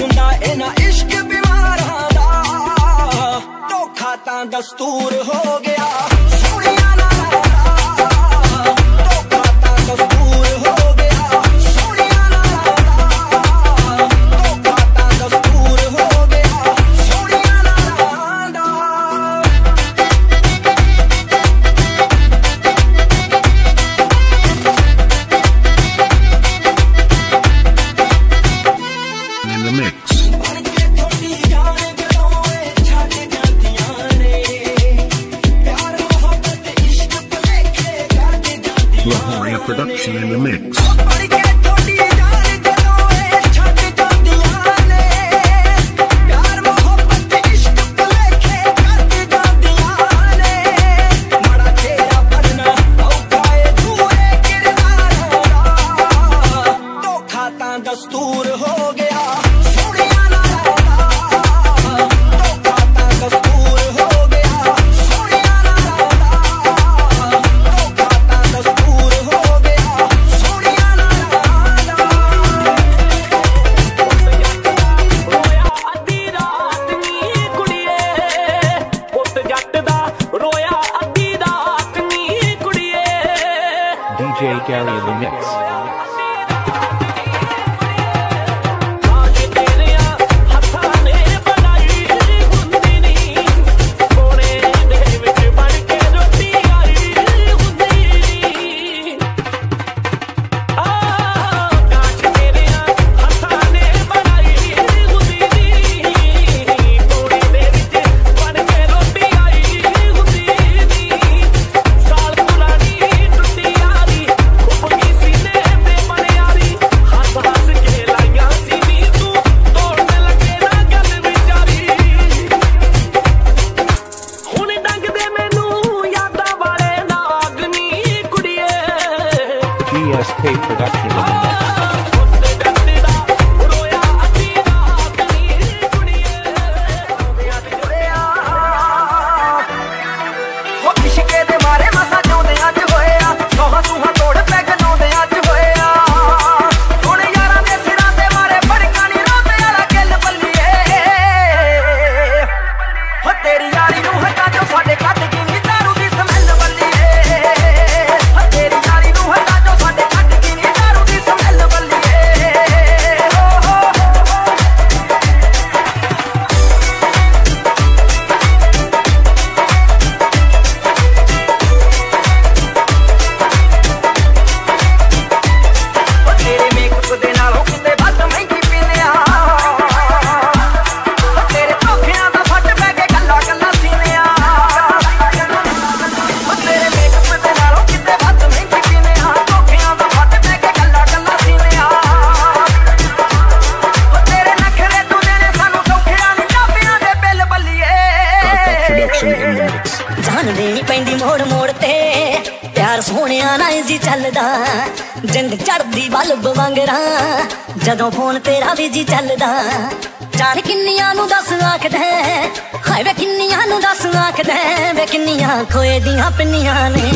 ਹੁੰਦਾ ਇਹਨਾਂ ਇਸ਼ਕ ਬਿਮਾਰਾਂ ਦਾ ਧੋਖਾ ਤਾਂ ਦਸਤੂਰ ਹੋ ਗਿਆ। production in the mix. Scalia the Mix. ESK Production. ਜਾਨ ਦੇਣੀ ਪੈਂਦੀ ਮੋੜ ਮੋੜ ਤੇ। ਪਿਆਰ ਸੋਹਣਿਆ ਨਾ ਜੀ ਚੱਲਦਾ, ਜਿੰਦ ਚੜਦੀ ਬਲਬ ਵਾਂਗਰਾ। ਜਦੋਂ ਫੋਨ ਤੇਰਾ ਵੀ ਜੀ ਚੱਲਦਾ ਚਾਰ ਕਿੰਨੀਆਂ ਨੂੰ ਦੱਸ ਆਖਦਾ ਹਾਏ ਵੇ ਕਿੰਨੀਆਂ ਨੂੰ ਦੱਸ ਆਖਦਾ ਵੇ ਕਿੰਨੀਆਂ ਖੋਏ ਦੀਆਂ ਪਿੰਨੀਆਂ ਨੇ।